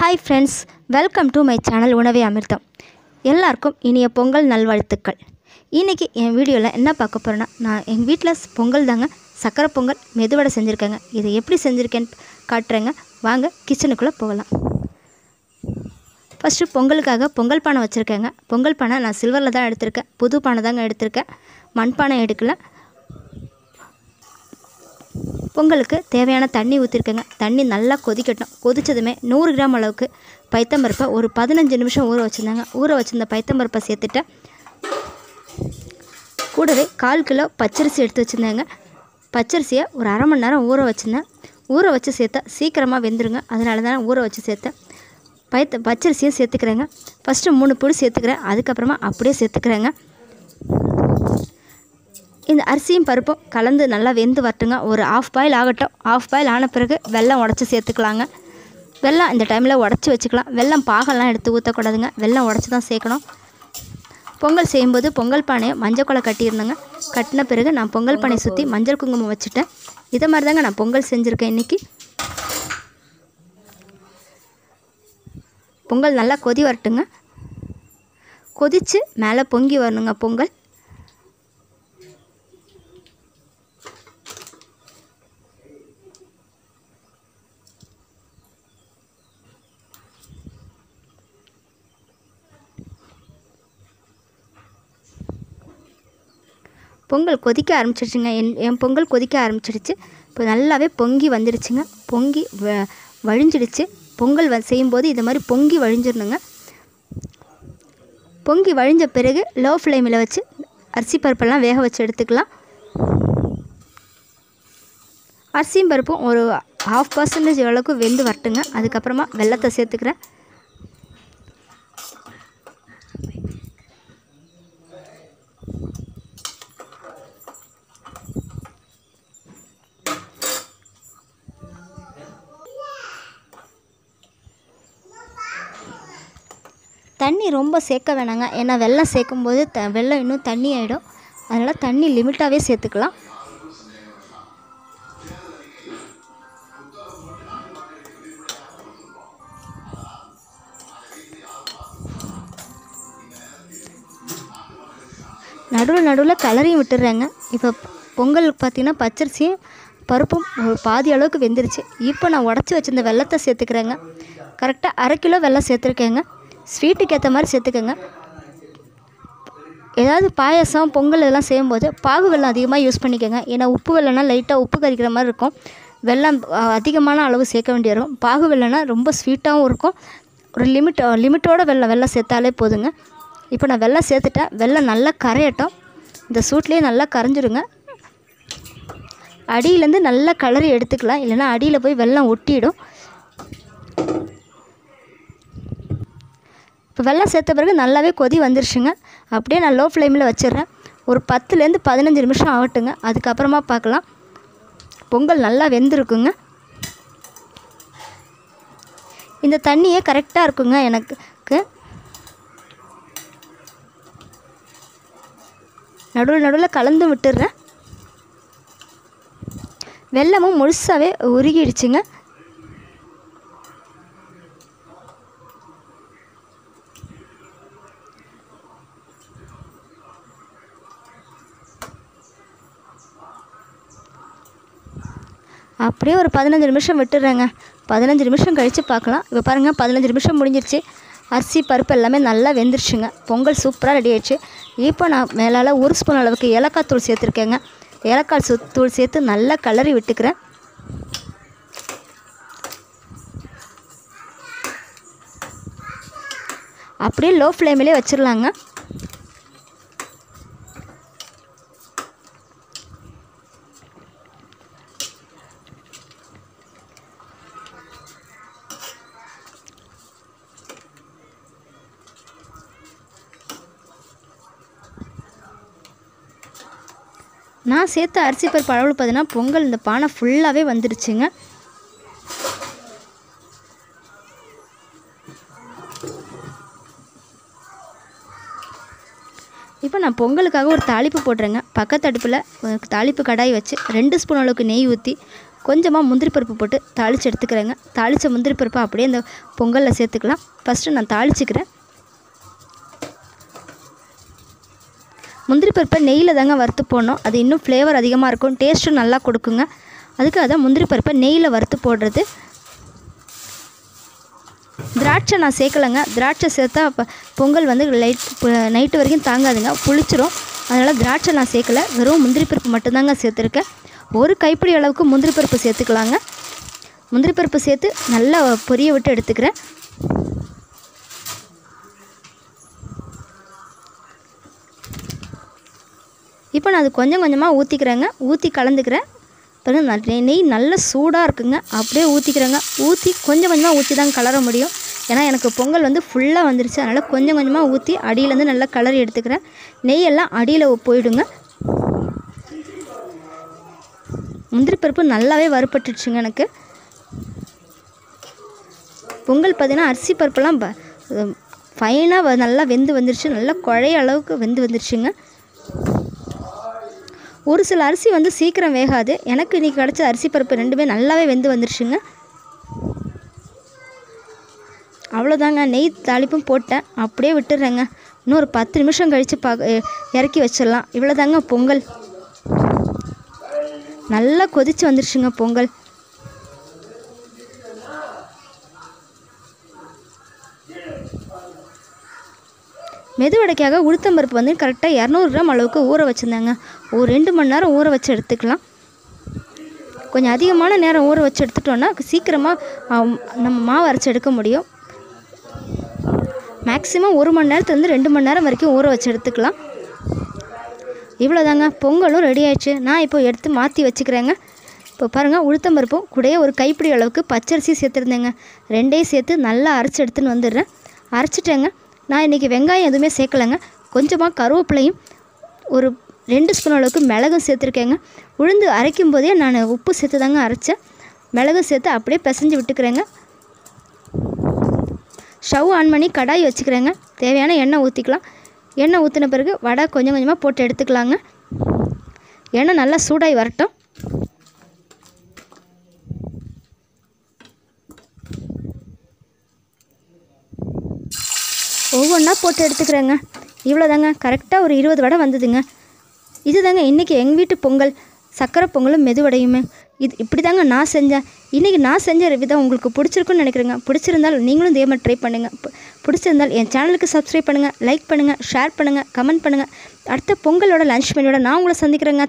Hi friends welcome to my channel உணவே அமிர்தம் எல்லாருக்கும் இனிய பொங்கல் நல்வாழ்த்துக்கள். இன்றைக்கி என் வீடியோவில் என்ன பார்க்க போகிறேன்னா நான் எங்கள் வீட்டில் பொங்கல் தாங்க சக்கரை பொங்கல் மெதுவடை செஞ்சுருக்கேங்க. இதை எப்படி செஞ்சுருக்கேன்னு காட்டுறேங்க. வாங்க கிச்சனுக்குள்ளே போகலாம். ஃபஸ்ட்டு பொங்கலுக்காக பொங்கல் பானை வச்சுருக்கேங்க. பொங்கல் பானை நான் சில்வரில் தான் எடுத்திருக்கேன். புது பானை தாங்க எடுத்திருக்கேன். மண்பானை எடுக்கலை. பொங்கலுக்கு தேவையான தண்ணி ஊற்றிருக்கேங்க தண்ணி நல்லா கொதிக்கட்டும். கொதித்ததுமே நூறு கிராம் அளவுக்கு பைத்தம்பருப்பை ஒரு பதினஞ்சு நிமிஷம் ஊற வச்சுருந்தாங்க. ஊற வச்சுருந்த பைத்தம்பருப்பை சேர்த்துட்டேன் கூடவே கால் கிலோ பச்சரிசி எடுத்து வச்சுருந்தேங்க. பச்சரிசியை ஒரு அரை மணி நேரம் ஊற வச்சுருந்தேன். ஊற வச்சு சேர்த்தா சீக்கிரமாக வெந்துருங்க. அதனால தான் ஊற வச்சு சேர்த்தேன். பைத்த பச்சரிசியை சேர்த்துக்கிறேங்க. ஃபஸ்ட்டு மூணு பொடி சேர்த்துக்கிறேன். அதுக்கப்புறமா அப்படியே சேர்த்துக்கிறேங்க. இந்த அரிசியும் பருப்பும் கலந்து நல்லா வெந்து வரட்டுங்க. ஒரு ஆஃப் பாயில் ஆகட்டும். ஆஃப் பாயில் ஆன பிறகு வெல்லம் உடச்சி சேர்த்துக்கலாங்க. வெல்லம் இந்த டைமில் உடச்சி வச்சுக்கலாம். வெல்லம் பாகெல்லாம் எடுத்து ஊற்றக்கூடாதுங்க வெல்லம் உடச்சி தான் சேர்க்கணும். பொங்கல் செய்யும்போது பொங்கல் பானையை மஞ்சள் கொலை கட்டியிருந்தேங்க. கட்டின பிறகு நான் பொங்கல் பானையை சுற்றி மஞ்சள் குங்குமம் வச்சுட்டேன். இதை மாதிரி தாங்க நான் பொங்கல் செஞ்சுருக்கேன் இன்றைக்கி பொங்கல் நல்லா கொதி வரட்டுங்க. கொதித்து மேலே பொங்கி வரணுங்க பொங்கல். பொங்கல் கொதிக்க ஆரம்பிச்சிடுச்சுங்க என் என் பொங்கல் கொதிக்க ஆரம்பிச்சிடுச்சு இப்போ நல்லாவே பொங்கி வந்துடுச்சுங்க பொங்கி வ வழிஞ்சிடுச்சு. பொங்கல் வ செய்யும்போது இது மாதிரி பொங்கி வழிஞ்சிடணுங்க. பொங்கி வழிஞ்ச பிறகு லோ ஃப்ளேமில் வச்சு அரிசி பருப்பெல்லாம் வேக வச்சு எடுத்துக்கலாம். அரிசியும் பருப்பும் ஒரு ஹாஃப் பர்சன்டேஜ் அளவுக்கு வெந்து வரட்டுங்க. அதுக்கப்புறமா வெள்ளத்தை சேர்த்துக்கிறேன். தண்ணி ரொம்ப சேர்க்க வேணாங்க. ஏன்னா வெள்ளம் சேர்க்கும்போது த வெள்ளம் இன்னும் தண்ணி ஆகிடும் அதனால் தண்ணி லிமிட்டாகவே சேர்த்துக்கலாம். நடுவில் நடுவில் கலரையும் விட்டுடுறாங்க. இப்போ பொங்கல் பார்த்திங்கன்னா பச்சரிசியும் பருப்பும் ஒரு பாதி அளவுக்கு வெந்துருச்சு. இப்போ நான் உடச்சி வச்சுருந்த வெள்ளத்தை சேர்த்துக்கிறேங்க. கரெக்டாக அரை கிலோ வெள்ளம் சேர்த்துருக்கேங்க. ஸ்வீட்டுக்கு ஏற்ற மாதிரி சேர்த்துக்கோங்க. ஏதாவது பாயசம் பொங்கல் இதெல்லாம் செய்யும்போது பாகு வெல்லம் அதிகமாக யூஸ் பண்ணிக்கோங்க. ஏன்னா உப்பு வெள்ளம்னா லைட்டாக உப்பு கறிக்கிற மாதிரி இருக்கும். வெள்ளம் அதிகமான அளவு சேர்க்க வேண்டி வரும் பாகு வெள்ளம்னா ரொம்ப ஸ்வீட்டாகவும் இருக்கும். ஒரு லிமிட் லிமிட்டோட வெள்ளம் வெள்ளம் சேர்த்தாலே போதுங்க. இப்போ நான் வெள்ளம் சேர்த்துட்டேன். வெள்ளம் நல்லா கரையட்டும். இந்த சூட்லேயே நல்லா கரைஞ்சிடுங்க. அடியிலேருந்து நல்லா கலரி எடுத்துக்கலாம். இல்லைன்னா அடியில் போய் வெள்ளம் ஒட்டிடும். இப்போ வெள்ளம் சேர்த்த பிறகு நல்லாவே கொதி வந்துருச்சுங்க. அப்படியே நான் லோ ஃப்ளேமில் வச்சிடுறேன். ஒரு பத்துலேருந்து பதினஞ்சு நிமிஷம் ஆகட்டுங்க. அதுக்கப்புறமா பார்க்கலாம். பொங்கல் நல்லா வெந்திருக்குங்க. இந்த தண்ணியே கரெக்டாக இருக்குங்க எனக்கு. நடுவில் நடுவில் கலந்து விட்டுடுறேன். வெள்ளமும் முழுசாகவே உருகிடுச்சுங்க. அப்படியே ஒரு பதினஞ்சு நிமிஷம் விட்டுடுறேங்க. பதினஞ்சு நிமிஷம் கழித்து பார்க்கலாம். இப்போ பாருங்கள் பதினஞ்சு நிமிஷம் முடிஞ்சிருச்சு. அரிசி பருப்பு எல்லாமே நல்லா வெந்துருச்சுங்க. பொங்கல் சூப்பராக ரெடி ஆயிடுச்சு. இப்போ நான் மேலால் ஒரு ஸ்பூன் அளவுக்கு ஏலக்காய் தூள் சேர்த்துருக்கேங்க. ஏலக்காய் சு தூள் சேர்த்து நல்லா கலரி விட்டுக்கிறேன். அப்படியே லோ ஃப்ளேமிலே வச்சிடலாங்க நான் சேர்த்த அரிசி பருப்பு அளவில் பார்த்தீங்கன்னா பொங்கல் இந்த பானை ஃபுல்லாகவே வந்துடுச்சுங்க இப்போ நான் பொங்கலுக்காக ஒரு தாளிப்பு போட்டுறேங்க பக்கத்து அடுப்பில் தாளிப்பு கடாய் வச்சு ரெண்டு ஸ்பூன் அளவுக்கு நெய் ஊற்றி கொஞ்சமாக முந்திரி பருப்பு போட்டு தாளித்து எடுத்துக்கிறேங்க. தாளித்த முந்திரி பருப்பை அப்படியே இந்த பொங்கலில் சேர்த்துக்கலாம். ஃபஸ்ட்டு நான் தாளிச்சுக்கிறேன். முந்திரி பருப்பை நெய்யில் தாங்க வறுத்து போடணும். அது இன்னும் ஃப்ளேவர் அதிகமாக இருக்கும். டேஸ்ட்டும் நல்லா கொடுக்குங்க. அதுக்காக தான் முந்திரி பருப்பை நெய்யில் வறுத்து போடுறது. திராட்சை நான் சேர்க்கலைங்க. திராட்சை சேர்த்தா பொங்கல் வந்து லைட் நைட்டு வரைக்கும் தாங்காதுங்க. புளிச்சிரும். அதனால் திராட்சை நான் சேர்க்கல. வெறும் முந்திரி பருப்பு மட்டும்தாங்க சேர்த்துருக்கேன். ஒரு கைப்பிடி அளவுக்கு முந்திரி பருப்பு சேர்த்துக்கலாங்க. முந்திரி பருப்பு சேர்த்து நல்லா பொரிய விட்டு எடுத்துக்கிறேன். இப்போ நான் அது கொஞ்சம் கொஞ்சமாக ஊற்றிக்கிறேங்க ஊற்றி கலந்துக்கிறேன். பிறகு நெய் நல்லா நல்ல சூடாக இருக்குங்க. அப்படியே ஊற்றிக்கிறேங்க ஊற்றி கொஞ்சம் கொஞ்சமாக ஊற்றி தான் கலர முடியும். ஏன்னா எனக்கு பொங்கல் வந்து ஃபுல்லாக வந்துருச்சு. அதனால் கொஞ்சம் கொஞ்சமாக ஊற்றி அடியிலேருந்து நல்லா கலரி எடுத்துக்கிறேன். நெய் எல்லாம் அடியில் போயிடுங்க. முந்திரி பருப்பு நல்லாவே வறுபட்டுடுச்சுங்க எனக்கு. பொங்கல் பார்த்திங்கன்னா அரிசி பருப்பெல்லாம் ஃபைனாக நல்லா வெந்து வந்துருச்சு. நல்லா குழைய அளவுக்கு வெந்து வந்துருச்சுங்க. ஒரு சில அரிசி வந்து சீக்கிரம் வேகாது. எனக்கு இன்றைக்கி கிடச்ச அரிசி பருப்பு ரெண்டுமே நல்லாவே வெந்து வந்துருச்சுங்க. அவ்வளோதாங்க. நெய் தாளிப்பும் போட்டேன். அப்படியே விட்டுடுறேங்க இன்னும் ஒரு பத்து நிமிஷம் கழித்து பா இறக்கி வச்சிடலாம். இவ்வளோதாங்க பொங்கல். நல்லா கொதிச்சு வந்துருச்சுங்க பொங்கல். மெதுவடைக்காக உளுத்தம்பருப்பு வந்து கரெக்டாக இரநூறு கிராம் அளவுக்கு ஊற வச்சுருந்தாங்க. ஒரு ரெண்டு மணி நேரம் ஊற வச்சு எடுத்துக்கலாம். கொஞ்சம் அதிகமான நேரம் ஊற வச்சு எடுத்துட்டோன்னா சீக்கிரமாக நம்ம மாவு அரைச்சி எடுக்க முடியும். மேக்ஸிமம் ஒரு மணி நேரத்துலேருந்து ரெண்டு மணி நேரம் வரைக்கும் ஊற வச்சு எடுத்துக்கலாம். இவ்வளோதாங்க பொங்கலும் ரெடி ஆயிடுச்சு. நான் இப்போ எடுத்து மாற்றி வச்சுக்கிறேங்க. இப்போ பாருங்கள் உளுத்தம்பருப்பும் கூடயே ஒரு கைப்பிடி அளவுக்கு பச்சரிசி சேர்த்துருந்தேங்க. ரெண்டையும் சேர்த்து நல்லா அரைச்சி எடுத்துன்னு வந்துடுறேன். அரைச்சிட்டேங்க. நான் இன்றைக்கி வெங்காயம் எதுவுமே சேர்க்கலைங்க. கொஞ்சமாக கருவேப்பிலையும் ஒரு ரெண்டு ஸ்பூன் அளவுக்கு மிளகும் சேர்த்துருக்கேங்க. உளுந்து அரைக்கும் போதே நான் உப்பு சேர்த்து தாங்க அரைச்சேன். மிளகும் சேர்த்து அப்படியே பிசைஞ்சு விட்டுக்கிறேங்க. ஸ்டவ் ஆன் பண்ணி கடாய் வச்சுக்கிறேங்க. தேவையான எண்ணெய் ஊற்றிக்கலாம் எண்ணெய் ஊற்றின பிறகு வடை கொஞ்சம் கொஞ்சமாக போட்டு எடுத்துக்கலாங்க. எண்ணெய் நல்லா சூடாகி வரட்டும். ஒவ்வொன்றா போட்டு எடுத்துக்கிறேங்க. இவ்வளோதாங்க கரெக்டாக ஒரு இருபது வடை வந்ததுங்க. இதுதாங்க இன்றைக்கி எங்கள் வீட்டு பொங்கல். சக்கரை பொங்கலும் மெதுவடையுமே. இது இப்படி தாங்க நான் செஞ்சேன். இன்றைக்கி நான் செஞ்ச விதம் உங்களுக்கு பிடிச்சிருக்குன்னு நினைக்கிறேங்க. பிடிச்சிருந்தால் நீங்களும் இதே மாதிரி ட்ரை பண்ணுங்கள் பிடிச்சிருந்தால் என் சேனலுக்கு சப்ஸ்கிரைப் பண்ணுங்கள் லைக் பண்ணுங்கள் ஷேர் பண்ணுங்கள் கமெண்ட் பண்ணுங்கள் அடுத்த பொங்கலோட லன்ச் மெனியோட நான் உங்களை சந்திக்கிறேங்க.